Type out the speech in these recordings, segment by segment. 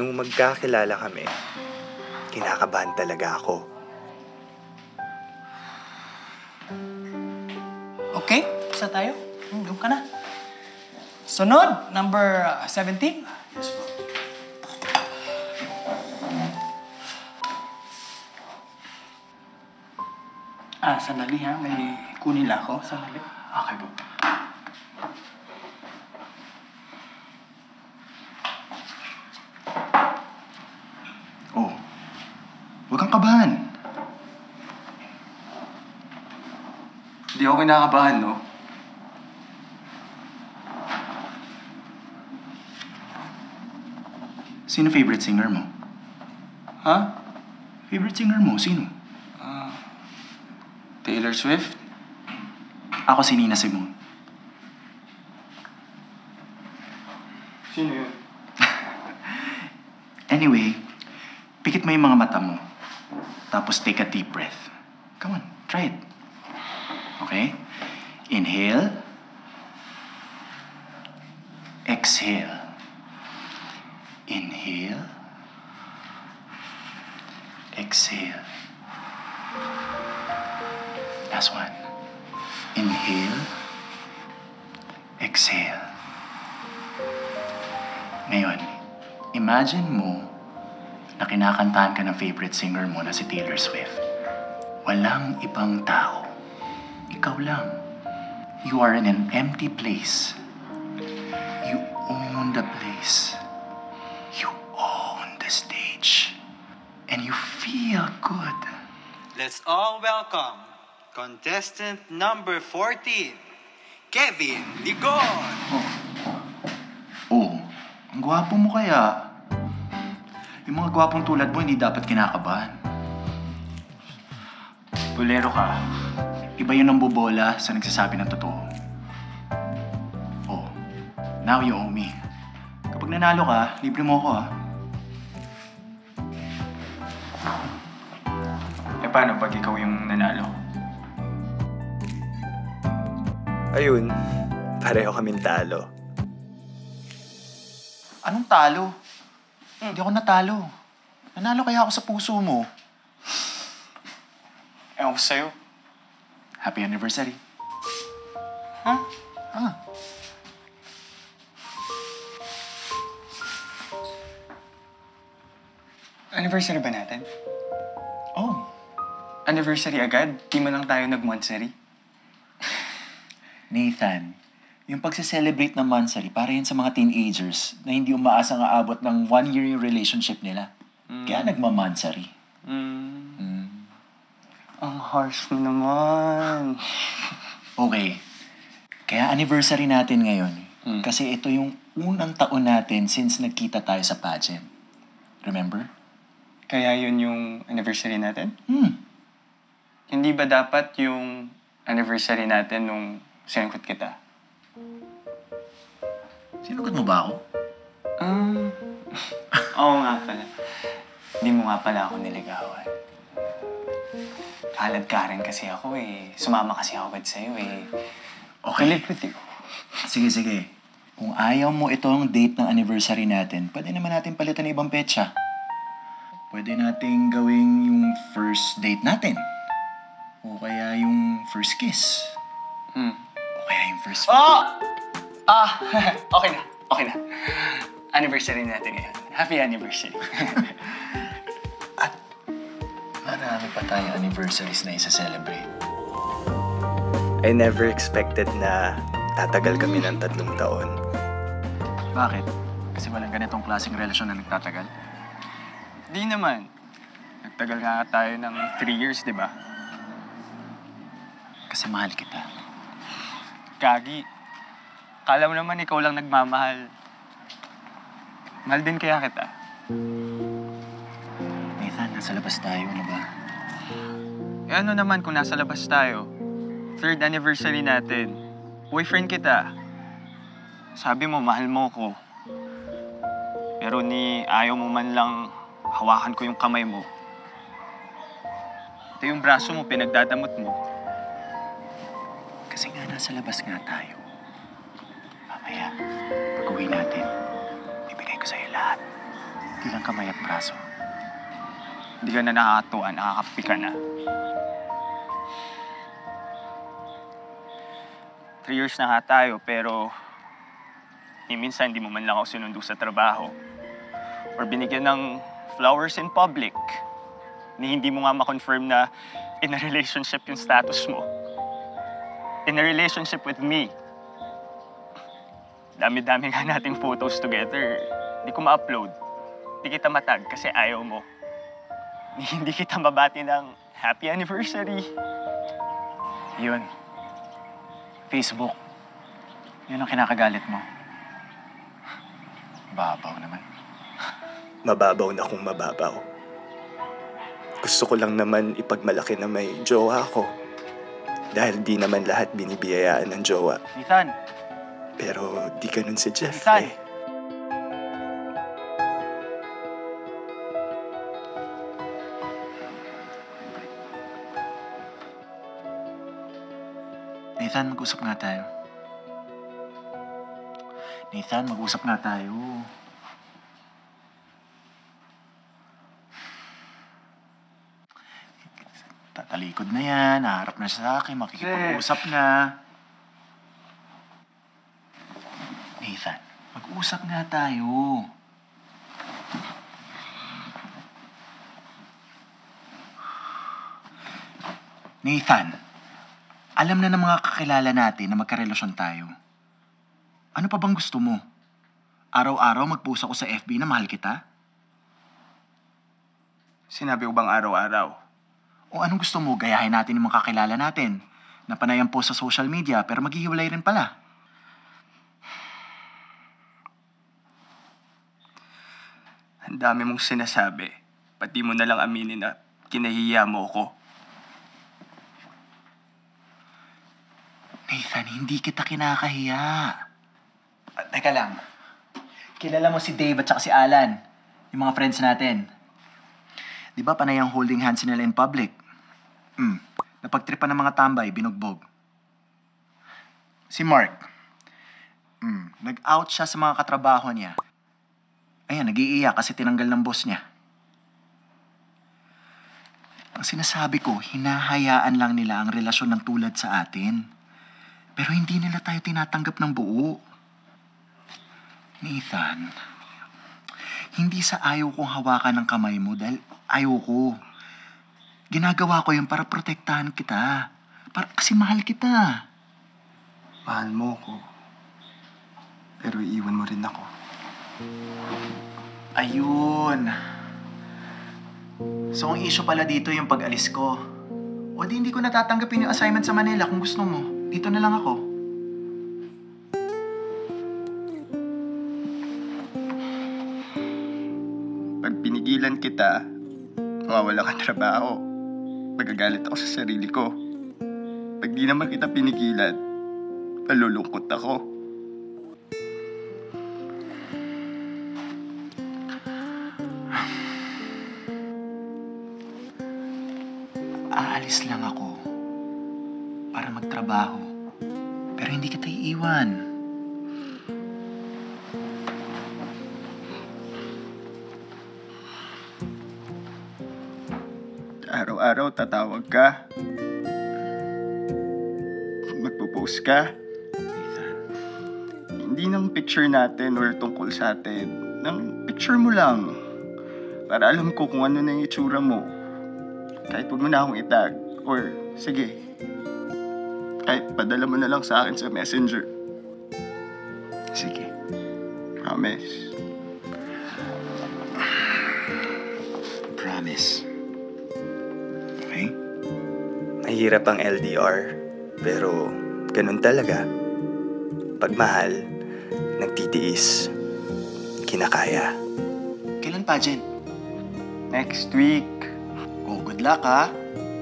nung magkakilala kami, kinakabahan talaga ako. Okay, isa tayo. Hmm, Doon ka na. Sunod, number uh, 17. Yes po. Ah, sandali ha. May kunin lang ako. Sandali. Okay po. Oh, huwag kang kabahan. Hindi ako kinakabahan, no? Sino favorite singer mo? Ha? Favorite singer mo? Sino? Taylor Swift? Ako si Nina Simone. Sino yun? Anyway, pikit mo yung mga mata mo. Tapos take a deep breath. Come on, try it. Okay? Inhale. Exhale. Inhale. Exhale. Last one. Inhale. Exhale. Ngayon, imagine mo na kinakantahan ka ng favorite singer mo na si Taylor Swift. Walang ibang tao. Ikaw lang. You are in an empty place. You own the place. You own the stage. And you feel good. Let's all welcome contestant number 14, Kevin Ligon. Oh, ang gwapo mo kaya. Yung mga gwapong tulad mo, hindi dapat kinakabahan. Bulero ka. Iba yun ang bubola sa nagsasabi ng totoo. Oh, now you owe me. Kapag nanalo ka, libre mo ako ah. Eh, paano pag ikaw yung nanalo? Ayun, pareho kaming talo. Anong talo? Hindi ako natalo. Nanalo kaya ako sa puso mo. Ewan ko sa'yo. Happy anniversary. Ha? Ah, Anniversary ba natin? oh. Anniversary agad? Di man lang tayo nag-monthsary? Nathan, yung pagse-celebrate ng monthsary, para yan sa mga teenagers na hindi umaasang aabot ng one year yung relationship nila. Kaya nagmamonthsary. Mm, Mm. Ang harsh mo naman. Okay. Kaya anniversary natin ngayon. Mm. Kasi ito yung unang taon natin since nagkita tayo sa pageant. Remember? Kaya yun yung anniversary natin? Hmm. Hindi ba dapat yung anniversary natin nung sinangkot kita? Sinugot mo ba ako? Um, oo nga pala. Hindi mo nga pala ako niligawan. Kalad ka rin kasi ako eh. Sumama kasi ako agad sa'yo eh. Okay. Live with you. Sige, sige. Kung ayaw mo itong date ng anniversary natin, pwede naman natin palitan ng ibang petsa. Pwede nating gawing yung first date natin. O kaya yung first kiss. Hmm. O kaya yung first... Oh! Ah! okay na. Okay na. Anniversary natin ngayon. Happy anniversary. Marami pa tayong anniversaries na isa-celebrate. I never expected na tatagal kami ng tatlong taon. Bakit? Kasi walang ganitong klaseng relasyon na nagtatagal? Di naman. Nagtagal nga tayo ng three years, di ba? Kasi mahal kita. Gagi. Kala mo naman ikaw lang nagmamahal. Mahal din kaya kita. Nathan, nasa labas tayo, ano ba? Eh ano naman kung nasa labas tayo? Third anniversary natin. Boyfriend kita. Sabi mo, mahal mo ko. Pero ni ayaw mo man lang hawakan ko yung kamay mo. Ito yung braso mo, pinagdadamot mo. Kasi nga nasa labas nga tayo. Mamaya, pag uwi natin, bibigay ko sa'yo lahat. Di lang kamay at braso. Hindi ka na nakakatuwa, nakakapi ka na. Three years na nga tayo, pero ni minsan hindi mo man lang ako sinundo sa trabaho. Or binigyan ng flowers in public. Ni hindi mo nga ma-confirm na in a relationship yung status mo. In a relationship with me. Dami-dami nga nating photos together. Hindi ko ma-upload. Hindi kita matag kasi ayaw mo. Hindi kita mabati ng happy anniversary. Yun. Facebook. Yun ang kinakagalit mo. Babaw naman. Mababaw na kung mababaw. Gusto ko lang naman ipagmalaki na may jowa ko. Dahil di naman lahat binibiyayaan ng jowa. Nathan! Pero di ganun si Jeff Ethan! eh. Nathan, mag-usap nga tayo. Nathan, mag-usap nga tayo. Tatalikod na yan, haharap na siya sa akin, makikipag-usap na. Nathan, mag-usap nga tayo. Nathan, alam na ng mga kakilala natin na magkarelasyon tayo. Ano pa bang gusto mo? Araw-araw mag-post ako sa FB na mahal kita? Sinabi ko bang araw-araw? O anong gusto mo? Gayahin natin yung mga kakilala natin na panay ang post sa social media pero maghihiwalay rin pala. Ang dami mong sinasabi. Pati mo na lang aminin na kinahiya mo ko. Nathan, hindi kita kinakahiya. Ah, teka lang. Kilala mo si Dave at saka si Alan. Yung mga friends natin. Di ba panay ang holding hands nila in public? Hmm. Napagtripan ng mga tambay, binugbog. Si Mark. Hmm. Nag-out siya sa mga katrabaho niya. Ayan, nag-iiyak kasi tinanggal ng boss niya. Ang sinasabi ko, hinahayaan lang nila ang relasyon ng tulad sa atin. Pero hindi nila tayo tinatanggap ng buo. Nathan, hindi sa ayaw kong hawakan ng kamay mo dahil ayaw ko. Ginagawa ko yun para protektahan kita. Para, kasi mahal kita. Mahal mo ko. Pero iiwan mo rin ako. Ayun. So, ang issue pala dito yung pag-alis ko. O di hindi ko natatanggapin yung assignment sa Manila kung gusto mo. Dito na lang ako. Pag pinigilan kita, mawawala ka trabaho. Magagalit ako sa sarili ko. Pag di naman kita pinigilan, malulungkot ako. Aalis lang ako para magtrabaho. Pero hindi kita iiwan. Araw-araw tatawag ka. Magpo-post ka. Nathan, Hindi ng picture natin or tungkol sa atin. Ng picture mo lang. Para alam ko kung ano na yung itsura mo. Kahit huwag mo na akong itag. Or, sige. Kahit padala mo na lang sa akin sa messenger. sige. Promise. Promise. Okay? Mahirap ang LDR, pero ganun talaga. Pag mahal, nagtitiis, kinakaya. Kailan pageant? Next week. Oh, good luck ha.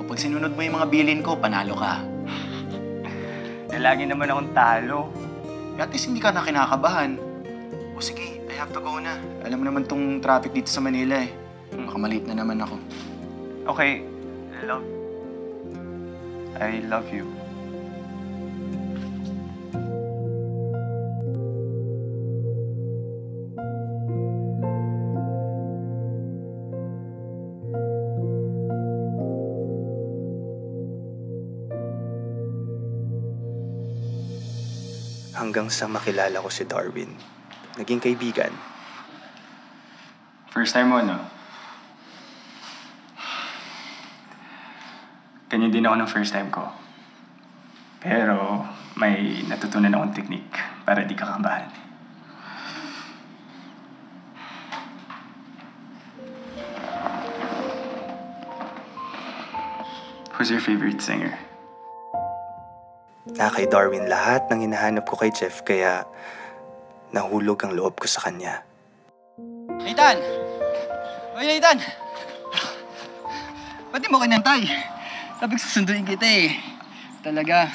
O pag sinunod mo yung mga bilin ko, panalo ka. Eh, lagi naman akong talo. At least hindi ka na kinakabahan. O sige, I have to go na. Alam mo naman tong traffic dito sa Manila eh. Baka malate na naman ako. Okay. I love... I love you. Hanggang sa makilala ko si Darwin. Naging kaibigan. First time mo, no? Ganyan din ako ng first time ko. Pero may natutunan akong technique para di ka kakabahan. Who's your favorite singer? Na kay Darwin lahat ng hinahanap ko kay Jeff kaya nahulog ang loob ko sa kanya. Nathan! Uy, Nathan! Ba't di mo kinantay? Sabi ko susunduin kita eh. Talaga.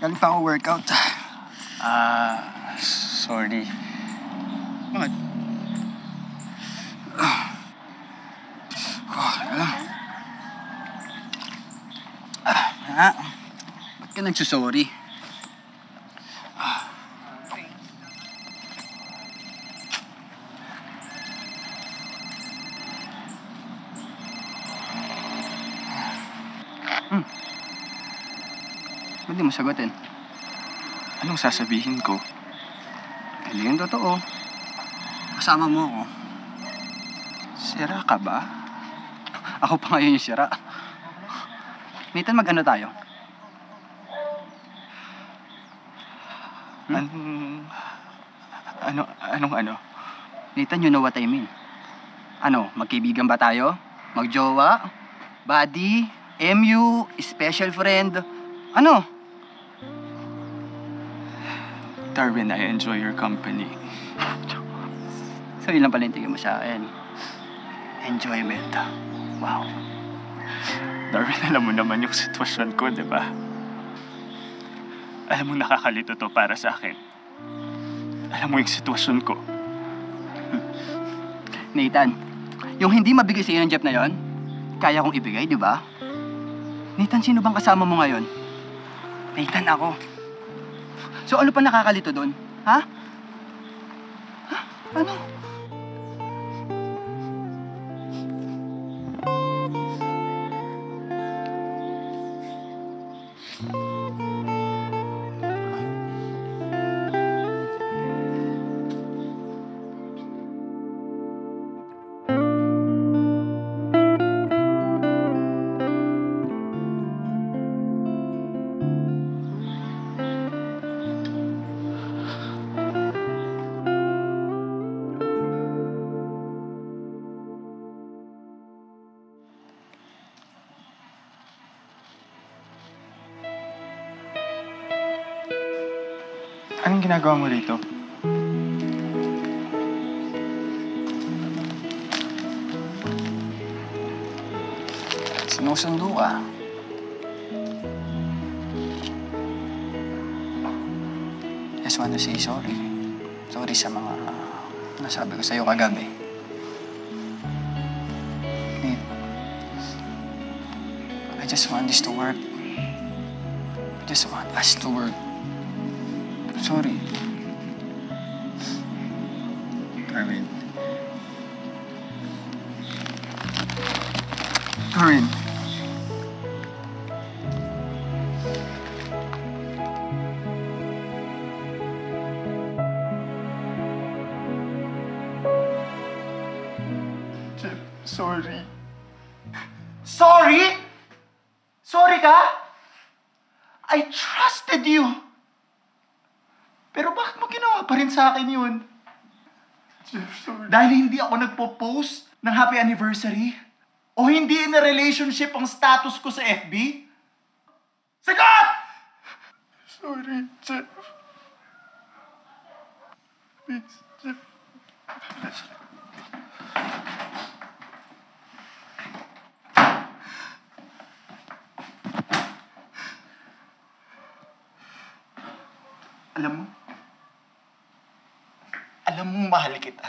Galing pa ako workout. Ah, sorry. Bakit? Oh, lang. Ah, ha? Ka nagsusorry? Hmm. Ba't di mo sagutin? Anong sasabihin ko? Yung totoo. Kasama mo ako. Sira ka ba? Ako pa ngayon yung sira. Nathan, mag-ano tayo? Anong... Ano, anong ano? Nathan, you know what I mean. Ano, magkaibigan ba tayo? Magjowa? Buddy? MU? Special friend? Ano? Darwin, I enjoy your company. So, yun lang pala yung tingin mo sa akin. Enjoyment. Wow. Darwin, alam mo naman yung sitwasyon ko, di ba? Alam mo, nakakalito to para sa akin. Alam mo yung sitwasyon ko. Nathan, yung hindi mabigay sa iyo ng Jeff na yon, kaya kong ibigay, di ba? Nathan, sino bang kasama mo ngayon? Nathan, ako. So ano pa nakakalito doon? Ha? Ha? Ano? Anong ginagawa mo rito? Sinusundo ka. Just want to say sorry. Sorry sa mga nasabi ko sa'yo kagabi. I just want this to work. I just want us to work. Sorry. Darwin. Darwin. Jeff, Jeff, sorry. Dahil hindi ako nagpo-post ng happy anniversary? O hindi in a relationship ang status ko sa FB? Sagot! Sorry, Jeff. Please, Jeff. Alam mo, alam mo mahal kita.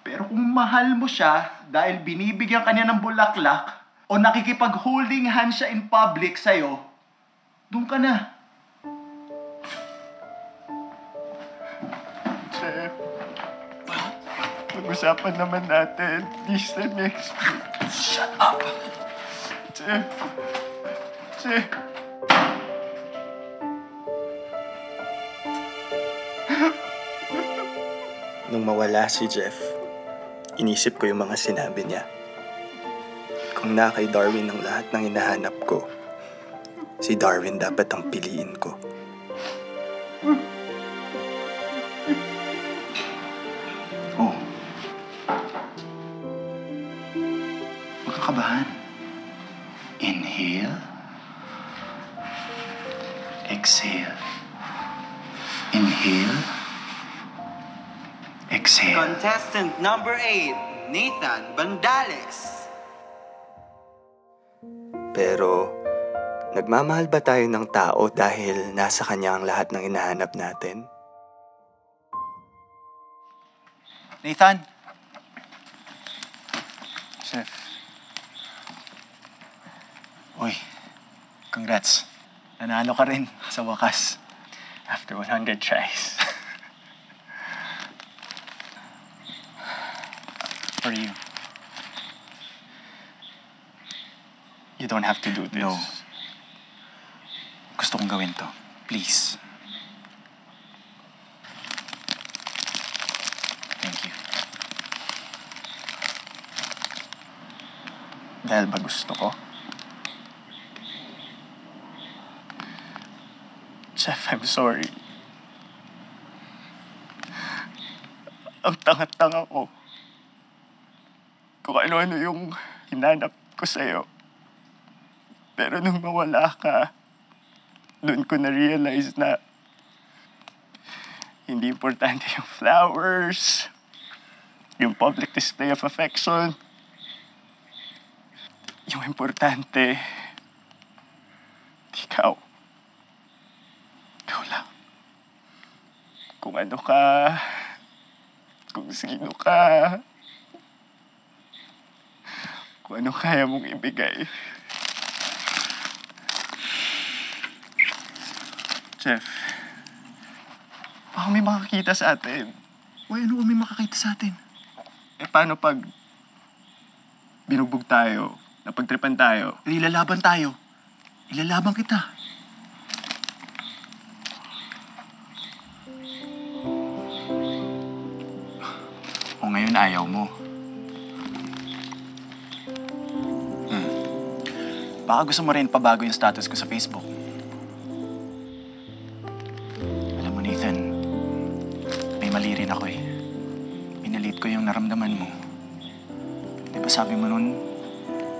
Pero kung mahal mo siya dahil binibigyan kanya ng bulaklak o nakikipag-holding hand siya in public sa'yo, doon ka na. Jeff. Pag-usapan naman natin. This the next week. Shut up! Jeff. Jeff. Nung mawala si Jeff, inisip ko yung mga sinabi niya. Kung na kay Darwin ang lahat ng hinahanap ko, si Darwin dapat ang piliin ko. Oh. Huwag. Inhale. Exhale. Inhale. Exhale. Contestant number 8, Nathan Bandales. Pero, nagmamahal ba tayo ng tao dahil nasa kanya ang lahat ng hinahanap natin? Nathan? Chef. Uy, congrats. Nanalo ka rin sa wakas. After 100 tries. For you. You don't have to do this. No. Gusto kong gawin to. Please. Thank you. Dahil ba gusto ko? Chef, I'm sorry. Ang tanga-tanga ko. Kung ano-ano yung hinanap ko sa'yo. Pero nung mawala ka, doon ko na-realize na hindi importante yung flowers, yung public display of affection, yung importante, ikaw. Ikaw lang. Kung ano ka, kung sino ka, kung ano kaya mong ibigay. Chef, baka may makakita sa atin. Uy, ano may makakita sa atin? Eh, paano pag binugbog tayo, napagtripan tayo? Ilalaban tayo. Ilalaban kita. O ngayon ayaw mo. Baka gusto mo rin pabago yung status ko sa Facebook. Alam mo, Nathan, may mali rin ako eh. Pinalit ko yung naramdaman mo. Di ba sabi mo nun,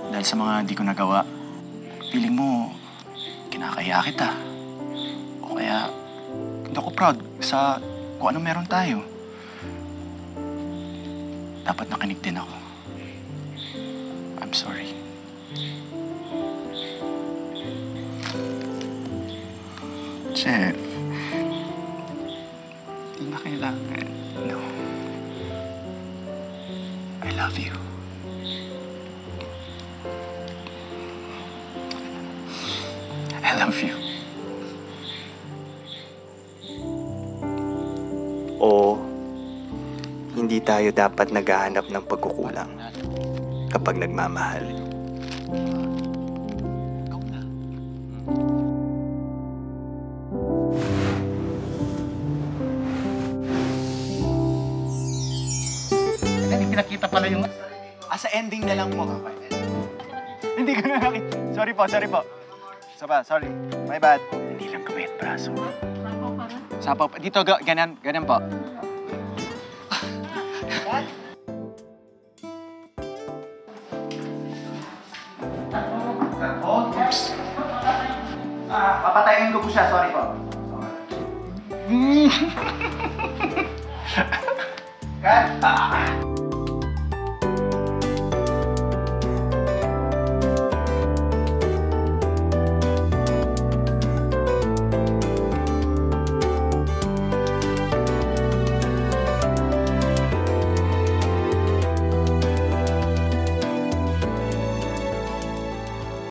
dahil sa mga di ko nagawa, feeling mo, kinakaya kita. O kaya, hindi ako proud sa kung ano meron tayo. Dapat nakinig din ako. Chef, di na kailangan. No. I love you. I love you. O hindi tayo dapat naghahanap ng pagkukulang kapag nagmamahal. Po, sorry po. Isa pa, sorry. My bad. Hindi lang kamay at braso. Sapaw pa. Dito, ga- ganyan, ganyan po. Oops. Ah, papatayin ko po siya. Sorry